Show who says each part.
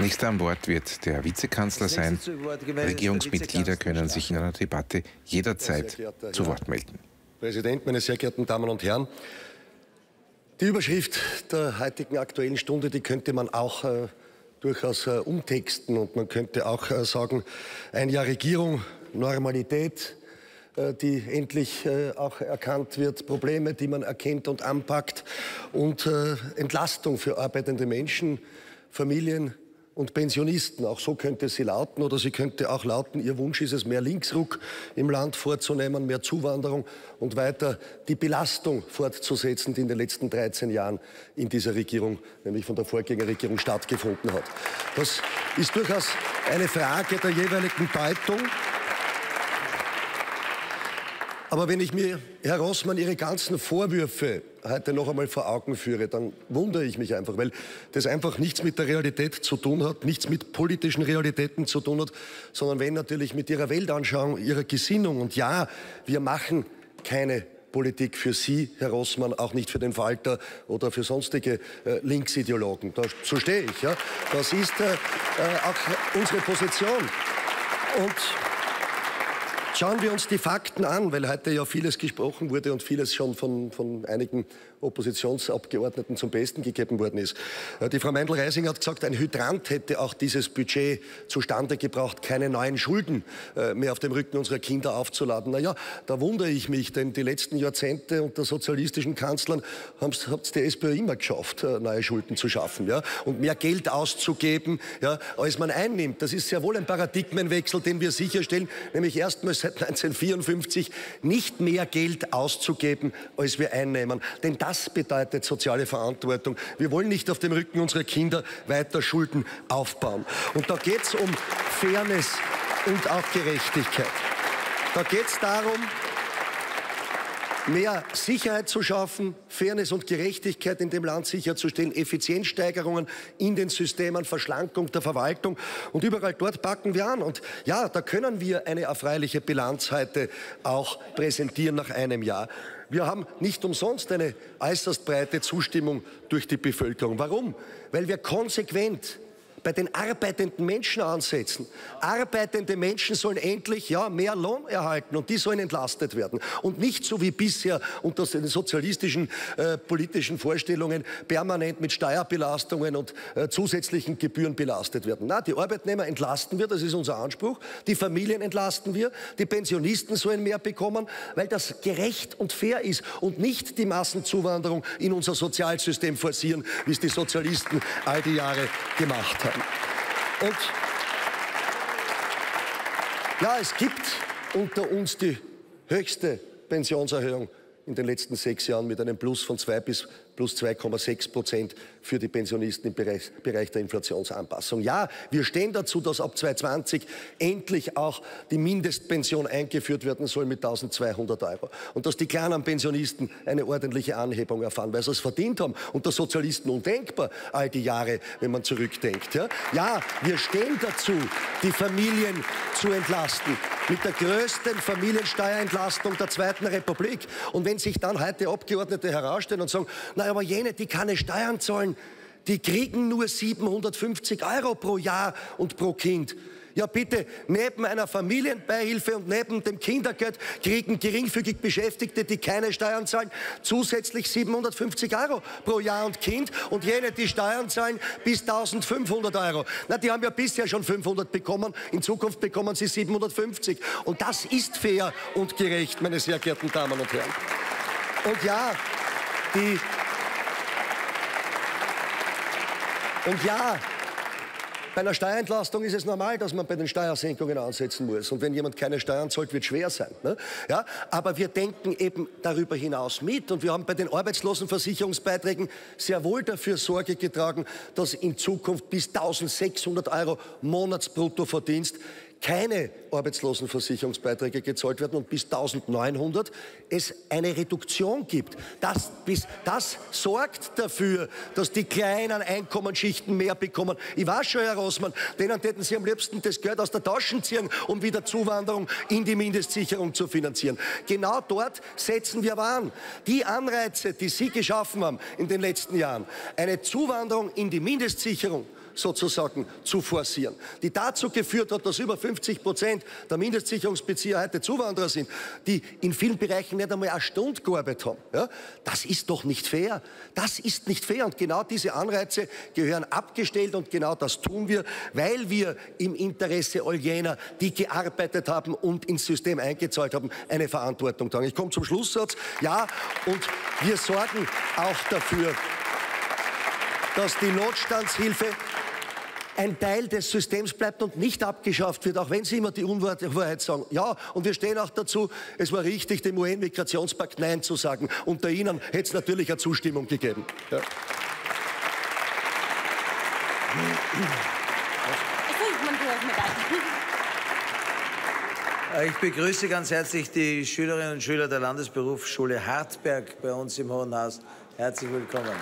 Speaker 1: Nächster an Bord wird der Vizekanzler sein. Regierungsmitglieder können sich in einer Debatte jederzeit zu Wort melden.
Speaker 2: Präsident, meine sehr geehrten Damen und Herren, die Überschrift der heutigen Aktuellen Stunde, die könnte man auch äh, durchaus äh, umtexten und man könnte auch äh, sagen, ein Jahr Regierung, Normalität, äh, die endlich äh, auch erkannt wird, Probleme, die man erkennt und anpackt und äh, Entlastung für arbeitende Menschen, Familien, und Pensionisten. Auch so könnte sie lauten oder sie könnte auch lauten, ihr Wunsch ist es, mehr Linksruck im Land vorzunehmen, mehr Zuwanderung und weiter die Belastung fortzusetzen, die in den letzten 13 Jahren in dieser Regierung, nämlich von der Vorgängerregierung stattgefunden hat. Das ist durchaus eine Frage der jeweiligen Deutung. Aber wenn ich mir, Herr Rossmann, Ihre ganzen Vorwürfe heute noch einmal vor Augen führe, dann wundere ich mich einfach, weil das einfach nichts mit der Realität zu tun hat, nichts mit politischen Realitäten zu tun hat, sondern wenn natürlich mit Ihrer Weltanschauung, Ihrer Gesinnung. Und ja, wir machen keine Politik für Sie, Herr Rossmann, auch nicht für den Falter oder für sonstige äh, Linksideologen. Da, so stehe ich. Ja. Das ist äh, äh auch unsere Position. Und Schauen wir uns die Fakten an, weil heute ja vieles gesprochen wurde und vieles schon von, von einigen Oppositionsabgeordneten zum Besten gegeben worden ist. Äh, die Frau Meindl-Reising hat gesagt, ein Hydrant hätte auch dieses Budget zustande gebracht, keine neuen Schulden äh, mehr auf dem Rücken unserer Kinder aufzuladen. Naja, da wundere ich mich, denn die letzten Jahrzehnte unter sozialistischen Kanzlern hat es die SPÖ immer geschafft, äh, neue Schulden zu schaffen ja? und mehr Geld auszugeben, ja, als man einnimmt. Das ist sehr wohl ein Paradigmenwechsel, den wir sicherstellen, nämlich erstmals seit 1954 nicht mehr Geld auszugeben, als wir einnehmen. Denn das bedeutet soziale Verantwortung. Wir wollen nicht auf dem Rücken unserer Kinder weiter Schulden aufbauen. Und da geht es um Fairness und auch Gerechtigkeit. Da geht es darum, mehr Sicherheit zu schaffen, Fairness und Gerechtigkeit in dem Land sicherzustellen, Effizienzsteigerungen in den Systemen, Verschlankung der Verwaltung. Und überall dort packen wir an. Und ja, da können wir eine erfreuliche Bilanz heute auch präsentieren nach einem Jahr. Wir haben nicht umsonst eine äußerst breite Zustimmung durch die Bevölkerung. Warum? Weil wir konsequent bei den arbeitenden Menschen ansetzen. Arbeitende Menschen sollen endlich ja, mehr Lohn erhalten und die sollen entlastet werden. Und nicht so wie bisher unter den sozialistischen äh, politischen Vorstellungen permanent mit Steuerbelastungen und äh, zusätzlichen Gebühren belastet werden. Na, die Arbeitnehmer entlasten wir, das ist unser Anspruch. Die Familien entlasten wir. Die Pensionisten sollen mehr bekommen, weil das gerecht und fair ist und nicht die Massenzuwanderung in unser Sozialsystem forcieren, wie es die Sozialisten all die Jahre gemacht haben. Und ja, es gibt unter uns die höchste Pensionserhöhung in den letzten sechs Jahren mit einem Plus von zwei bis plus 2,6 Prozent für die Pensionisten im Bereich, Bereich, der Inflationsanpassung. Ja, wir stehen dazu, dass ab 2020 endlich auch die Mindestpension eingeführt werden soll mit 1200 Euro. Und dass die kleinen Pensionisten eine ordentliche Anhebung erfahren, weil sie es verdient haben. Unter Sozialisten undenkbar all die Jahre, wenn man zurückdenkt. Ja, ja wir stehen dazu, die Familien zu entlasten mit der größten Familiensteuerentlastung der Zweiten Republik. Und wenn sich dann heute Abgeordnete herausstellen und sagen, na aber jene, die keine Steuern zahlen, die kriegen nur 750 Euro pro Jahr und pro Kind. Ja bitte, neben einer Familienbeihilfe und neben dem Kindergeld kriegen geringfügig Beschäftigte, die keine Steuern zahlen, zusätzlich 750 Euro pro Jahr und Kind und jene, die Steuern zahlen, bis 1500 Euro. Na, die haben ja bisher schon 500 bekommen, in Zukunft bekommen sie 750. Und das ist fair und gerecht, meine sehr geehrten Damen und Herren. Und ja, die und ja, bei einer Steuerentlastung ist es normal, dass man bei den Steuersenkungen ansetzen muss. Und wenn jemand keine Steuern zahlt, wird es schwer sein. Ne? Ja? Aber wir denken eben darüber hinaus mit. Und wir haben bei den Arbeitslosenversicherungsbeiträgen sehr wohl dafür Sorge getragen, dass in Zukunft bis 1600 Euro Monatsbruttoverdienst keine Arbeitslosenversicherungsbeiträge gezahlt werden und bis 1900 es eine Reduktion gibt. Das, bis, das sorgt dafür, dass die kleinen Einkommensschichten mehr bekommen. Ich weiß schon, Herr Rossmann, denen hätten Sie am liebsten das Geld aus der Tasche ziehen, um wieder Zuwanderung in die Mindestsicherung zu finanzieren. Genau dort setzen wir aber an. Die Anreize, die Sie geschaffen haben in den letzten Jahren, eine Zuwanderung in die Mindestsicherung, sozusagen zu forcieren, die dazu geführt hat, dass über 50 Prozent der Mindestsicherungsbezieher heute Zuwanderer sind, die in vielen Bereichen nicht einmal eine Stunde gearbeitet haben. Ja? Das ist doch nicht fair. Das ist nicht fair. Und genau diese Anreize gehören abgestellt und genau das tun wir, weil wir im Interesse all jener, die gearbeitet haben und ins System eingezahlt haben, eine Verantwortung tragen. Ich komme zum Schlusssatz. Ja, und wir sorgen auch dafür, dass die Notstandshilfe ein Teil des Systems bleibt und nicht abgeschafft wird, auch wenn Sie immer die Unwahrheit sagen. Ja, und wir stehen auch dazu, es war richtig, dem UN-Migrationspakt Nein zu sagen. Unter Ihnen hätte es natürlich eine Zustimmung gegeben. Ja.
Speaker 3: Ich begrüße ganz herzlich die Schülerinnen und Schüler der Landesberufsschule Hartberg bei uns im Hohen Haus. Herzlich willkommen.